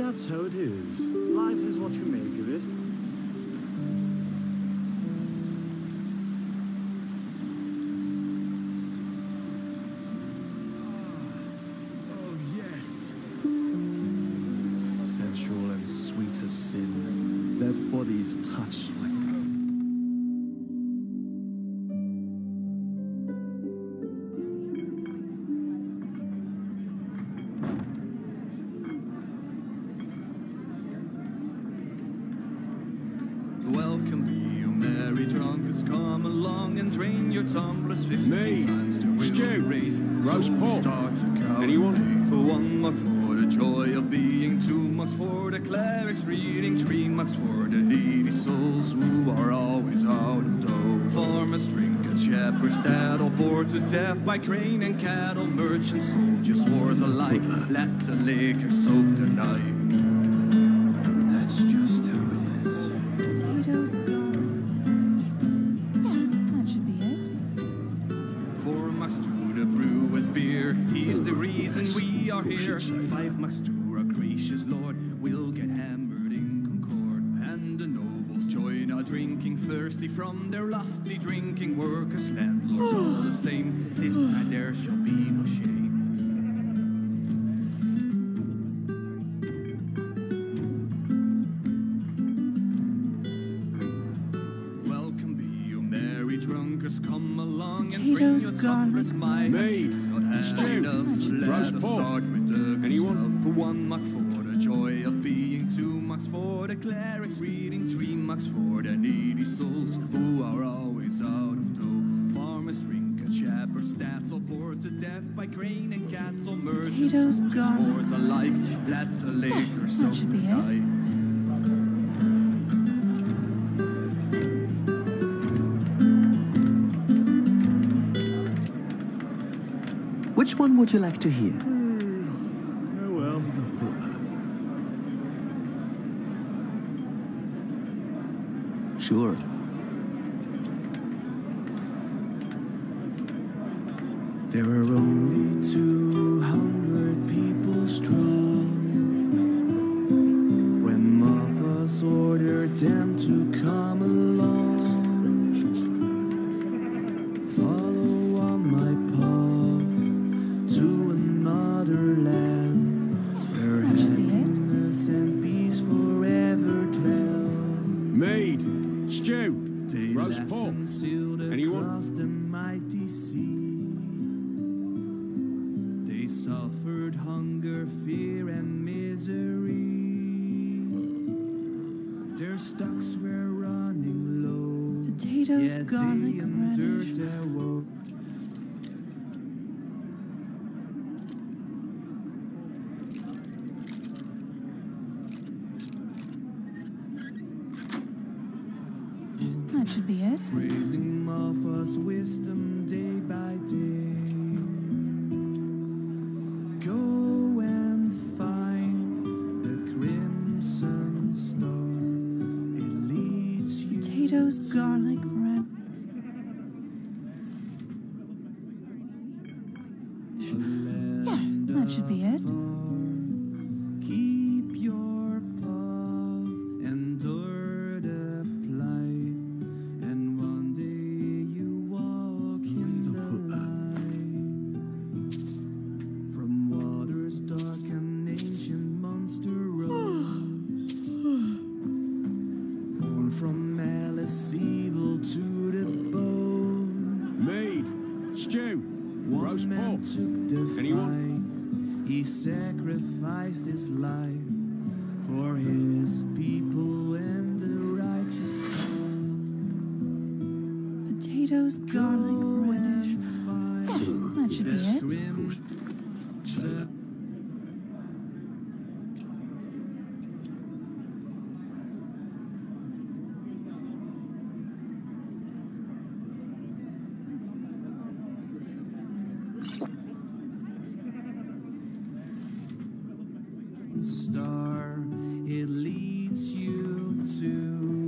that's how it is. Life is what you make of it. Ah, oh, yes. Sensual and sweet as sin. Their bodies touch like. Come along and drain your tumblers fifty Me, times to will Stu, raise. roast so pork. start to count. Anyone? One mug for the joy of being, two mugs for the clerics reading, three mugs for the needy souls who are always out of dough. Farmers drink and shepherds all bored to death by crane and cattle, merchants, soldiers, wars alike. Let the liquor soak the night. Reason we are here. Five mugs to our gracious Lord. We'll get hammered in Concord. And the nobles join our drinking, thirsty from their lofty drinking. Workers, landlords, all the same. You merry drunkards, come along and bring Potatoes your gone tumblers, like my Made. not had Stew. enough. Let Roast us pork. start with the Anyone? stuff. One mug for the joy of being, two mugs for the clerics reading, three mugs for the needy souls who are always out of dough. Farmers drink and shepherds stats all bored to death by crane and cattle merchants, Potatoes soldiers, gone. wars alike. Let the liquor that soak Which one would you like to hear? Oh well. Sure. There are only 200 people strong. When Malphas' ordered them to come along, They Roast left pork. and sailed Anyone? across the mighty sea. They suffered hunger, fear, and misery. Their stocks were running low. Potatoes yet gone they like radish. Should be it. praising Malphas' wisdom day by day. Go and find the crimson star. It leads you. Potatoes like radish. Yeah, that should be it. Malice, evil to the bone. Made. Stew. One Roast man pork. took the Anyone? fight. He sacrificed his life for his people and the righteous path. Potatoes gone like radish. Yeah, that should be the it. Star, it leads you to